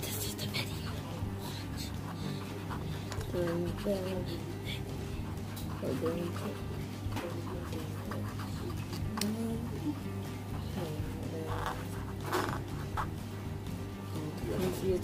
This is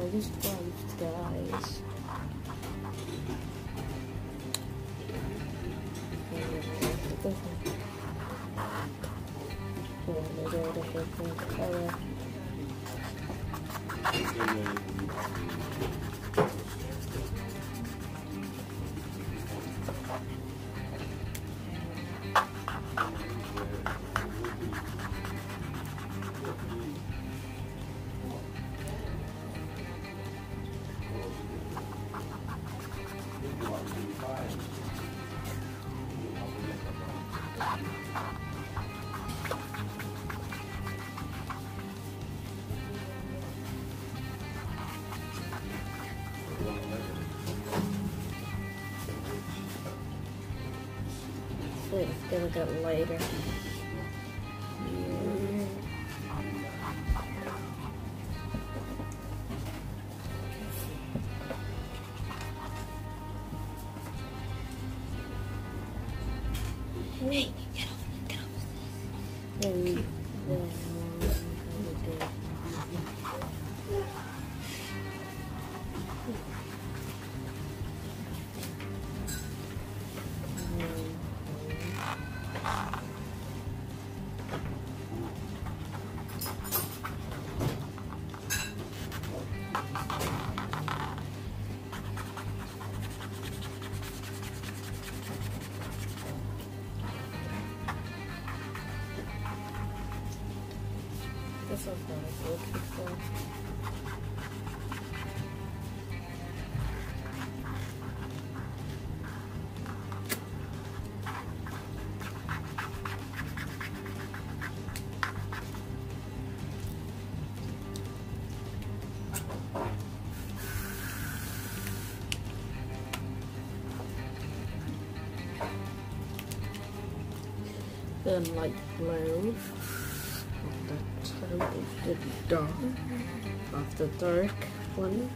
I just waved, guys. Oh, it's gonna later. Looking for. Then light blue the dark of the dark one.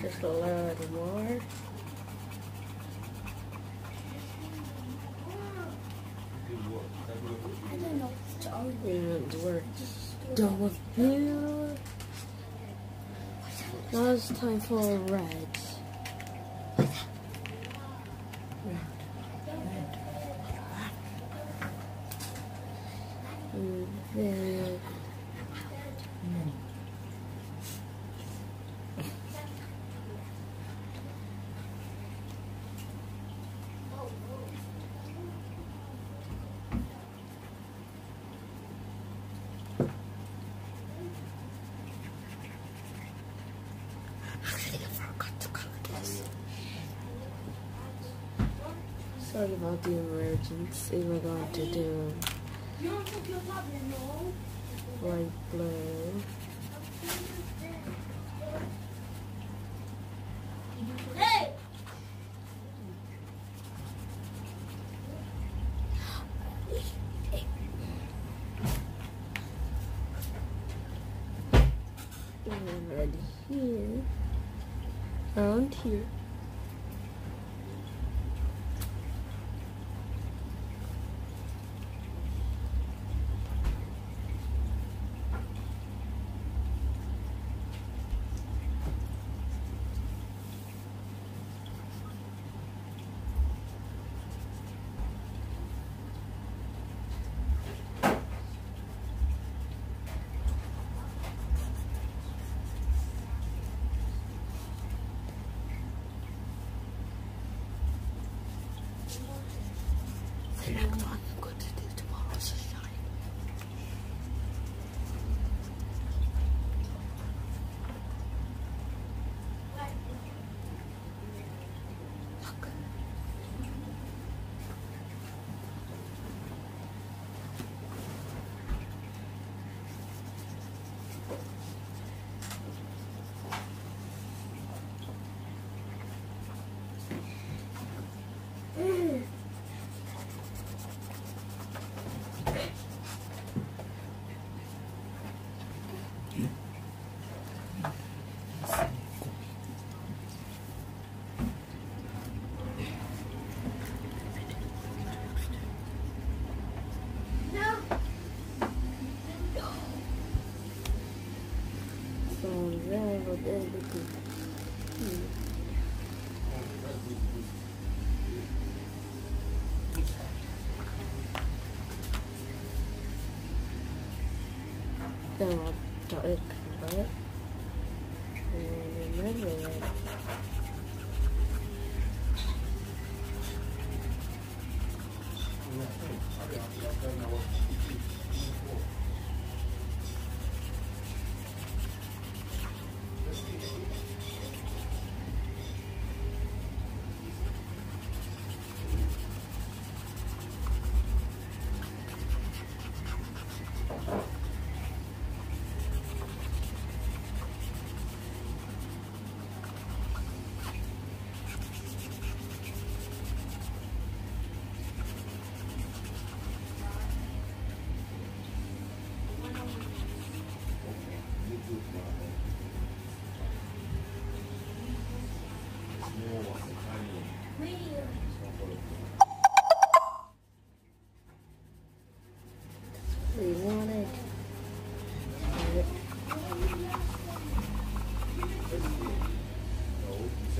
Just a little more. I And we're done with blue. Now it's time for red. And then Actually, I forgot to color this. Sorry about the emergency. We're going to do light blue. Hey! And red here. Around here. Then I'll dark red. And then red, red,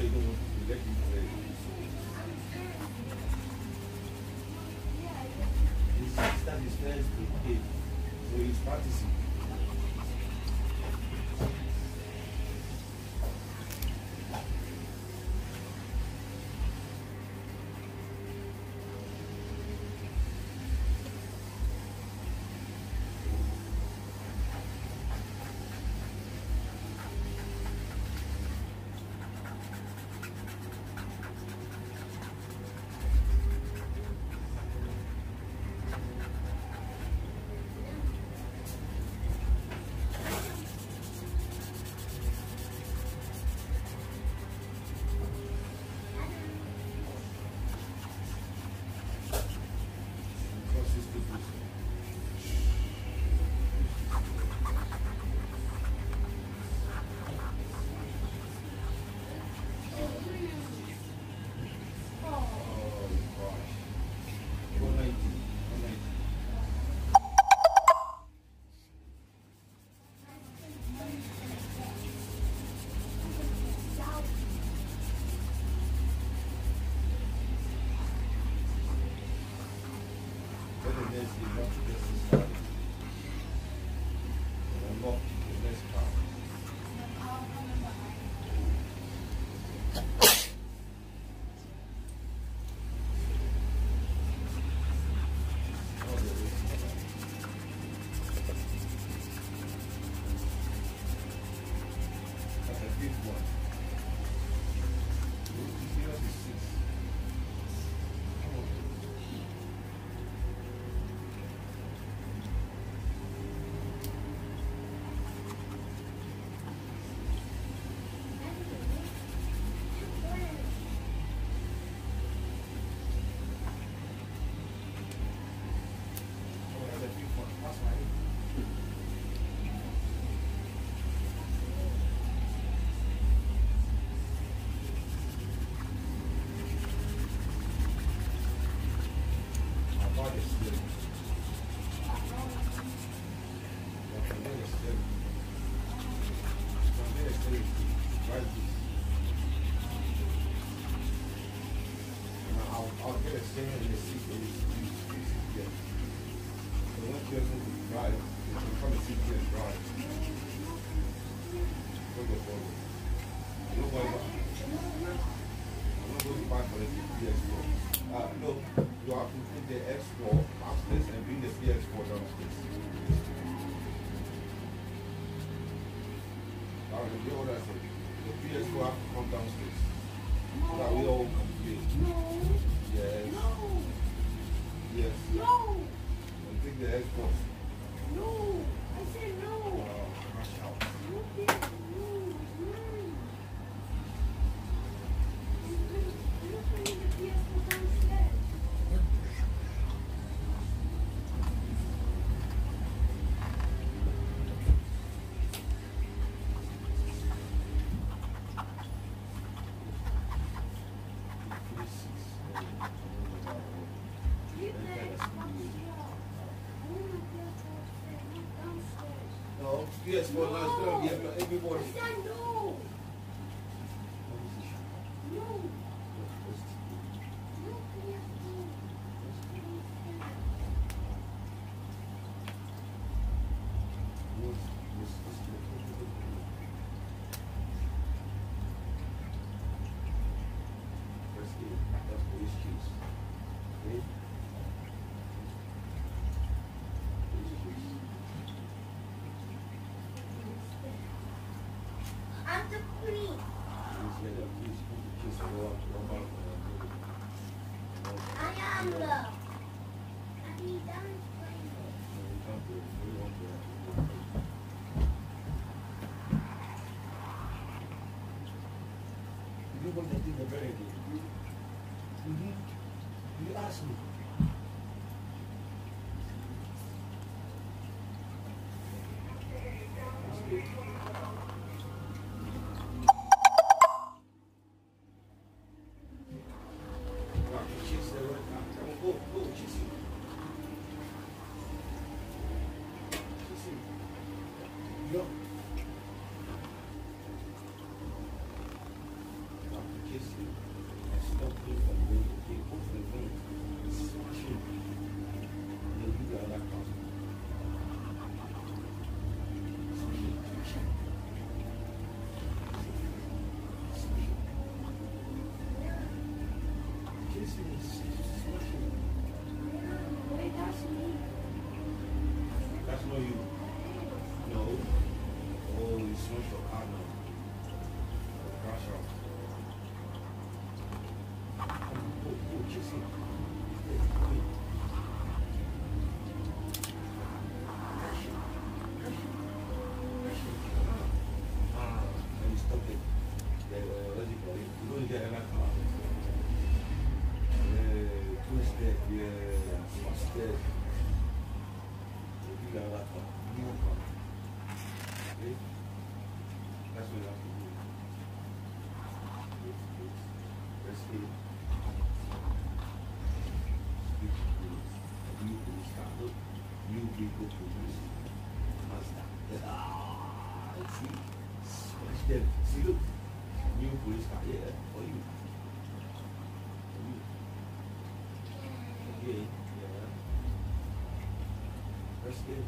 That is first day. So he's practicing. I said? The PS4 have to come downstairs. So that we all complete. Yes. No. Yes. And take the Xbox. Uh, crash out. No, PS4 now it's gonna be every- everybody. Please let them, please, please, please, go up, go up, uh, go up. I am the. I need dance No, we can't do it. We won't do it. You want to do the very good. Mm-hmm. You asked me. Wow, she said, "Well, come on, go, go, she said." She said, "Yo." After kissing, I stopped him from going to take off the phone, smash him. Then you got that car. Smash him, smash him. Smash him. Kissing is smash him. Wait, that's me. That's you. Okay? That's what you have to do. New police car. New police. Mazda. Ah, see? Them. See, look. New police car. For you. For you. Okay, yeah. Press it.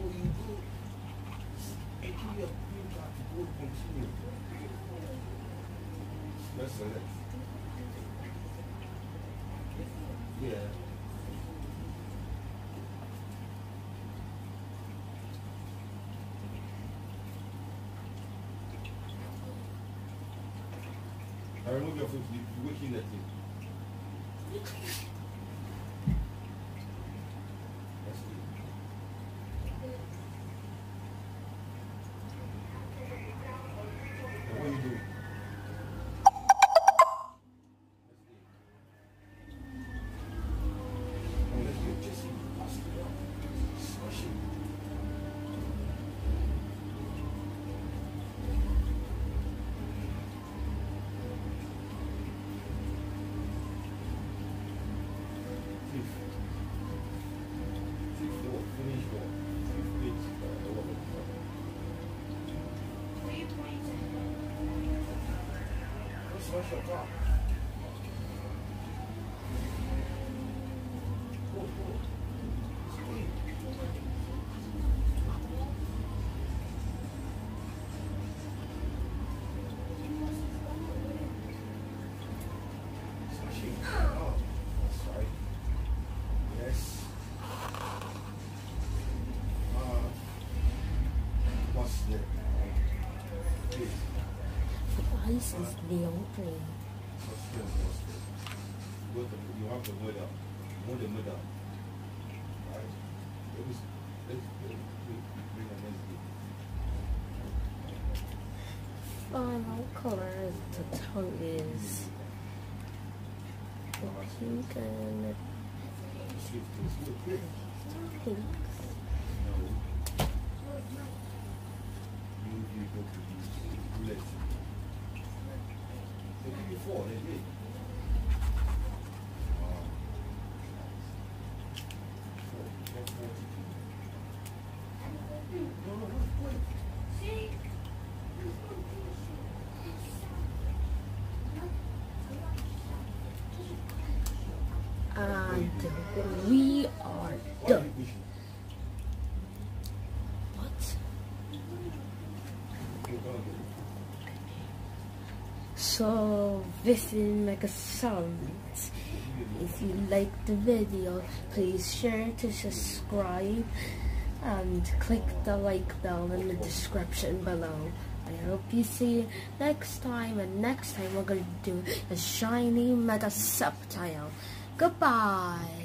Oh, you go. Actually, your to go continue. Let's select. Yeah. I remove your foot, you waking that thing. Your car. Go, go. It's clean. It's machine. Oh, sorry. Yes. Uh, what's the this? The ice is the this? This? With the, you have the wood up. Move the wood up. Right? It was. It, the tongue is pink and this pink. You you go to the bullet. Did. Wow. Four. You have four to do. No, no, no, wait. See? And we are Why done. you pushing? What? You're gonna get So this is Mega Salamence. If you like the video, please share to subscribe and click the like bell in the description below. I hope you see you next time and next time we're going to do a shiny mega subtitle. Goodbye.